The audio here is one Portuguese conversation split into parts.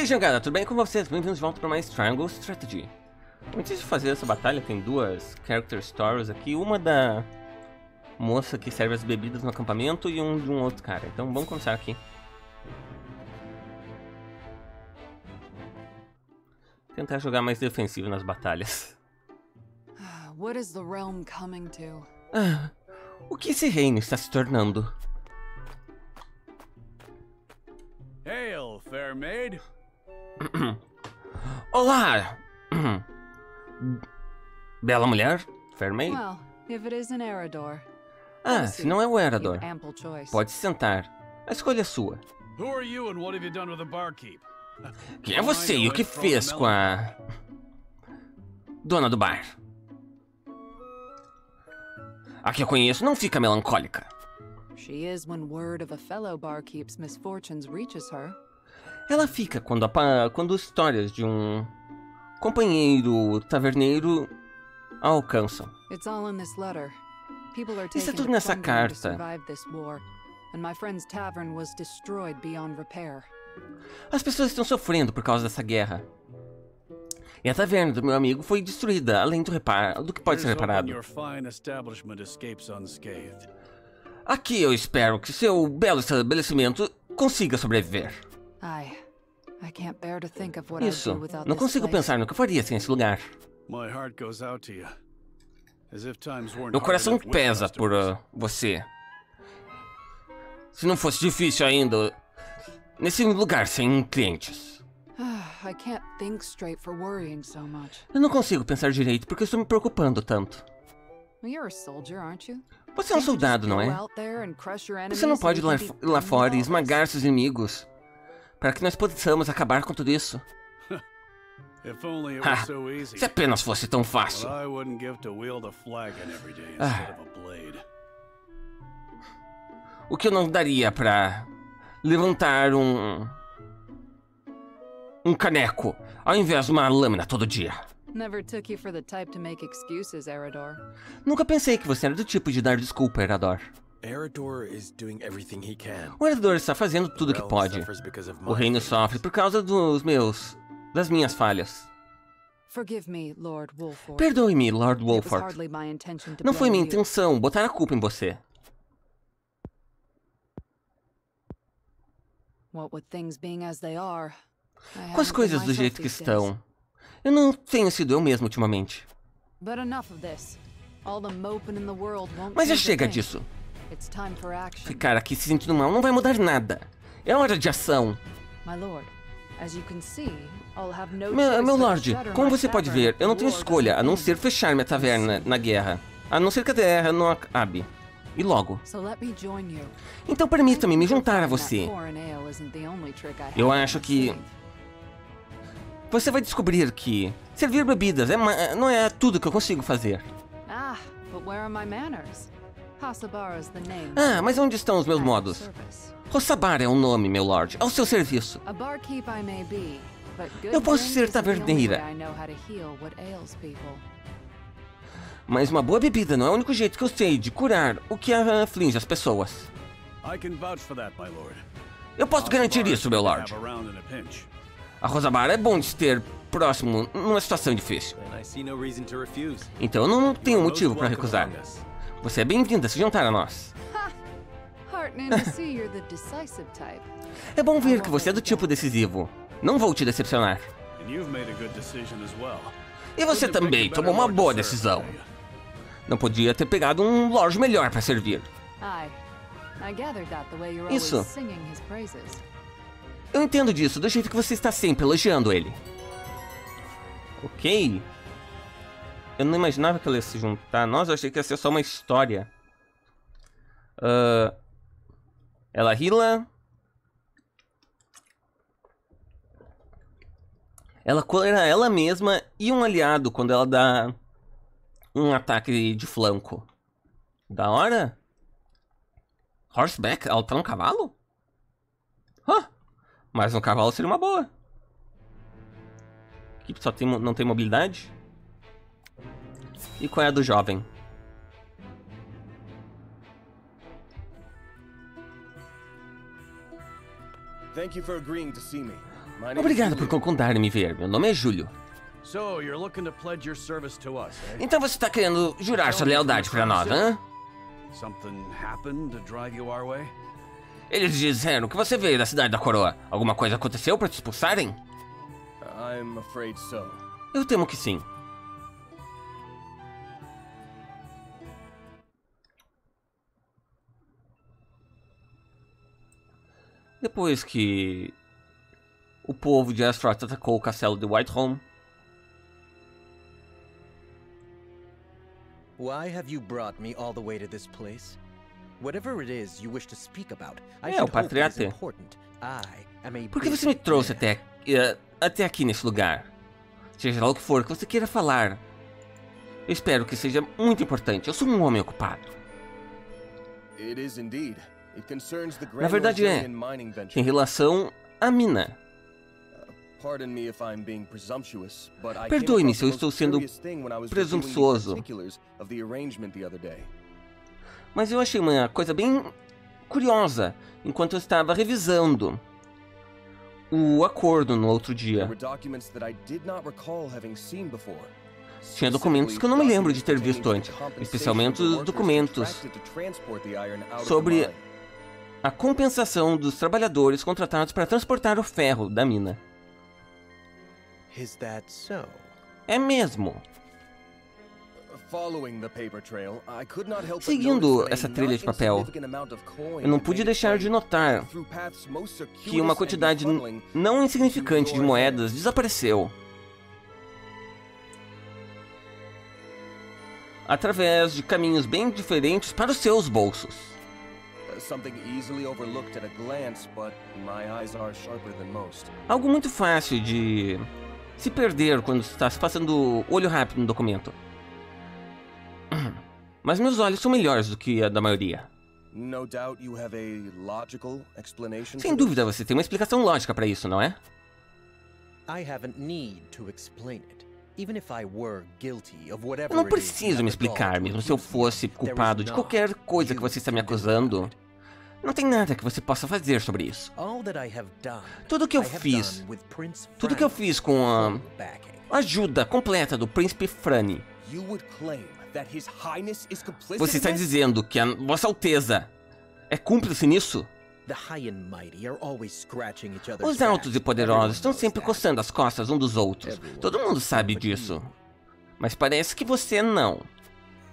aí, jangada, tudo bem com vocês? Bem-vindos de volta para mais Triangle Strategy. Antes de fazer essa batalha, tem duas character stories aqui. Uma da moça que serve as bebidas no acampamento e um de um outro cara. Então vamos começar aqui. Tentar jogar mais defensivo nas batalhas. What is the realm coming to? Ah, o que esse reino está se tornando? Hail, fair maid. Olá! Bela mulher? Erador, Ah, se não é o Erador. Pode se sentar. A escolha é sua. Who are you and what have you done with the barkeep? Quem é você e o que fez com a... Dona do bar? A que eu conheço não fica melancólica. She is when word of a fellow barkeep's misfortunes reaches her. Ela fica quando, apa- quando histórias de um companheiro taverneiro a alcançam. It's all in this letter. People are Isso é taking tudo nessa carta. survive this war, and my friend's tavern was destroyed beyond repair. As pessoas estão sofrendo por causa dessa guerra. E a taverna do meu amigo foi destruída, além do, repar... do que pode ser reparado. Aqui eu espero que seu belo estabelecimento consiga sobreviver. I, Isso. Não consigo pensar no que eu faria sem esse lugar. My heart goes out to you. As if times weren't Meu coração pesa por uh, você. Se não fosse difícil ainda, nesse lugar sem clientes. I can't think straight for worrying so much. Eu não consigo pensar direito porque estou me preocupando tanto. Well, you're a soldier, aren't you? Você é um soldado, não é? Você não pode ir lá, lá fora e esmagar seus inimigos para que nós possamos acabar com tudo isso. Ha. Se apenas fosse tão fácil. Ah. O que eu não daria pra levantar um. um caneco ao invés de uma lâmina todo dia. Nunca pensei que você era do tipo de dar desculpa, Erador. Erador is doing everything he can. O Erador está fazendo tudo o que pode. O reino sofre por causa dos meus. das minhas falhas. Perdoe-me, Lord Wolford. Não foi minha intenção botar a culpa em você. Com as coisas do jeito que estão. Eu não tenho sido eu mesmo ultimamente. Mas já chega disso. It's time for action. Ficar aqui se sentindo mal não vai mudar nada. É hora de ação. Meu, meu lorde, como você pode ver, eu não tenho escolha a não ser fechar minha taverna na guerra. A não ser que a guerra não acabe. E logo. Então permita-me me juntar a você. Eu acho que-. Você vai descobrir que servir bebidas é não é tudo que eu consigo fazer. Ah, but where are my manners? Ah, mas onde estão os meus modos? Rossabar é o nome, meu lord. Ao seu serviço. Eu posso ser taverneira. Mas uma boa bebida não é o único jeito que eu sei de curar o que aflige as pessoas. Eu posso garantir isso, meu lord. A Rosabar é bom de se ter próximo numa situação difícil. Então eu não tenho motivo para recusar. Você é bem-vinda a se juntar a nós. É bom ver que você é do tipo decisivo. Não vou te decepcionar. E você também tomou uma boa decisão. Não podia ter pegado um lorde melhor para servir. Isso. Eu entendo disso, do jeito que você está sempre elogiando ele. Ok. Eu não imaginava que ela ia se juntar a nós, eu achei que ia ser só uma história. Ah, ela rila. Ela cura ela mesma e um aliado quando ela dá um ataque de flanco. Da hora? Horseback? Ela tá num cavalo? Hã? Mas um cavalo seria uma boa. Equipe só tem, não tem mobilidade. E qual é a do jovem? Obrigado por concordar em me ver. Meu nome é Júlio. Eh? Então você tá querendo jurar sua lealdade pra nós, hã? Eles disseram que você veio da cidade da coroa. Alguma coisa aconteceu pra te expulsarem? Eu temo que sim. Depois que o povo de Astaroth atacou o castelo de Whitehome, Why have you brought me all the way to this place? Whatever it is you wish to speak about, I É, should o hope it is patriarca. important. I am a por que você me trouxe até, eh, até aqui nesse lugar? Seja lá o que for que você queira falar. Eu espero que seja muito importante. Eu sou um homem ocupado. It is indeed. Na verdade é. Em relação à mina. I Perdoe-me se eu estou sendo presunçoso. Mas eu achei uma coisa bem curiosa enquanto eu estava revisando o acordo no outro dia. Tinha documentos que eu não me lembro de ter visto antes, especialmente os documentos sobre a compensação dos trabalhadores contratados para transportar o ferro da mina. Is that so? É mesmo. Seguindo essa trilha de papel, Eu não pude deixar de notar que uma quantidade não insignificante de moedas desapareceu. Através de caminhos bem diferentes para os seus bolsos. Algo muito fácil de se perder quando está se passando olho rápido no documento. Mas meus olhos são melhores do que a da maioria. No doubt you have a logical explanation. Sem dúvida você tem uma explicação lógica para isso, não é? I haven't need to explain it. Even if I were guilty of whatever Eu não preciso me explicar, mesmo se eu fosse culpado de qualquer coisa que você está me acusando. Não tem nada que você possa fazer sobre isso. Tudo que eu fiz, Tudo que eu fiz com a ajuda completa do príncipe Franny. Você está dizendo que a Vossa Alteza é cúmplice nisso? Os altos e poderosos estão sempre coçando as costas um dos outros. Todo mundo sabe disso. Mas parece que você não.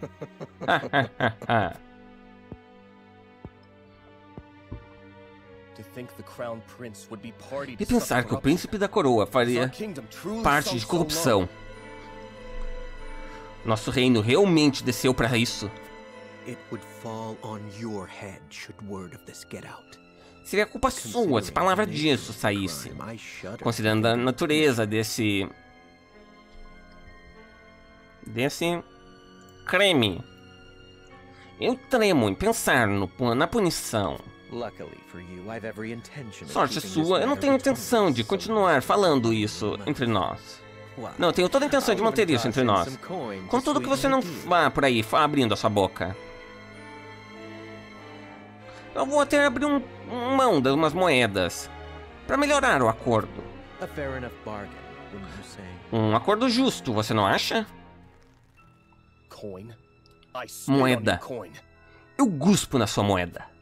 e pensar que o príncipe da coroa faria parte de corrupção. Nosso reino realmente desceu para isso. Seria culpa sua se palavra disso saísse. Considerando a natureza desse. desse. crime. Eu tremo em pensar no, na punição. Luckily for you, I've every intention of Sorte sua, eu não tenho intenção de continuar falando isso entre nós. Não, eu tenho toda a intenção de manter isso entre nós. Contudo que você não vá por aí abrindo a sua boca. Eu vou até abrir um, um mão de umas moedas. Para melhorar o acordo. Um acordo justo, você não acha? Moeda. Eu guspo na sua moeda.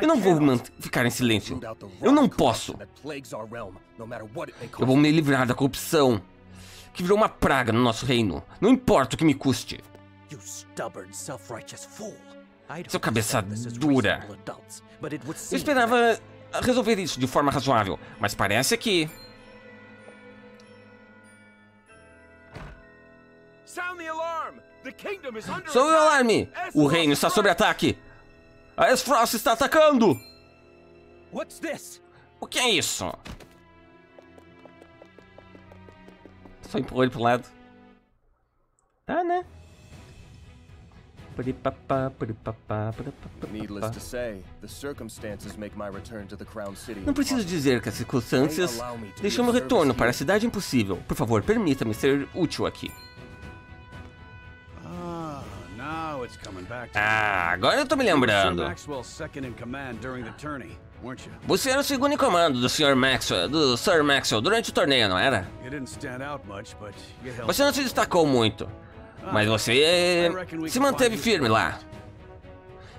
Eu não vou ficar em silêncio. Eu não posso. Eu vou me livrar da corrupção. Que virou uma praga no nosso reino. Não importa o que me custe. Seu cabeça dura. Eu esperava resolver isso de forma razoável, mas parece que. Sound Sou o alarme! O reino está sob ataque! A Esfrost está atacando! What's this? O que é isso? Só empurrou ele pro lado. Tá, né? Puripapá, puripapá, puripapá. Needless to say, the circumstances make my return to the Crown City. Não preciso dizer que as circunstâncias deixam meu retorno para a cidade impossível. Por favor, permita-me ser útil aqui. Ah, agora eu tô me lembrando. Maxwell's second in command during the tourney. weren't you? Você era o segundo em comando do Sr. Maxwell, do Sir Maxwell durante o torneio, não era? Você não se destacou muito, mas você se manteve firme lá.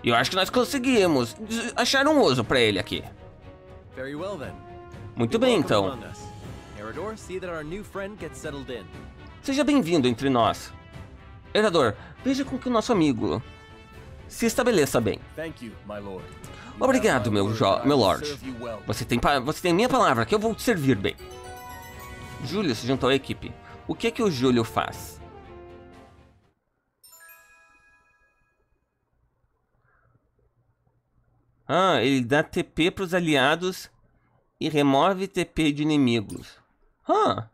E eu acho que nós conseguimos achar um uso pra ele aqui. Muito bem, então. among us. Erador, see that our new friend gets settled in. Seja bem-vindo entre nós. Herador, veja com que o nosso amigo se estabeleça bem. Obrigado, meu, meu lord. Você tem, você tem minha palavra que eu vou te servir bem. Júlio se juntou à equipe. O que é que o Júlio faz? Ah, ele dá TP para os aliados e remove TP de inimigos. Ah,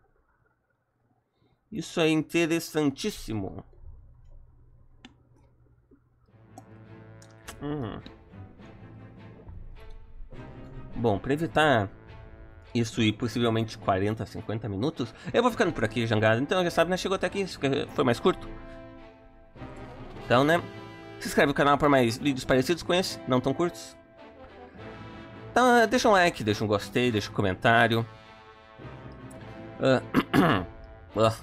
isso é interessantíssimo. Hum. Bom, para evitar isso ir possivelmente 40, 50 minutos, eu vou ficando por aqui, jangada. Então já sabe, né? Chegou até aqui, foi mais curto. Então, né? Se inscreve no canal para mais vídeos parecidos com esse, não tão curtos. Então, deixa um like, deixa um gostei, deixa um comentário. Ah, ah.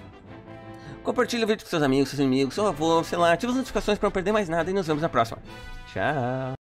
Compartilha o vídeo com seus amigos, seus inimigos, seu avô, sei lá, ativa as notificações para não perder mais nada e nos vemos na próxima. Ciao.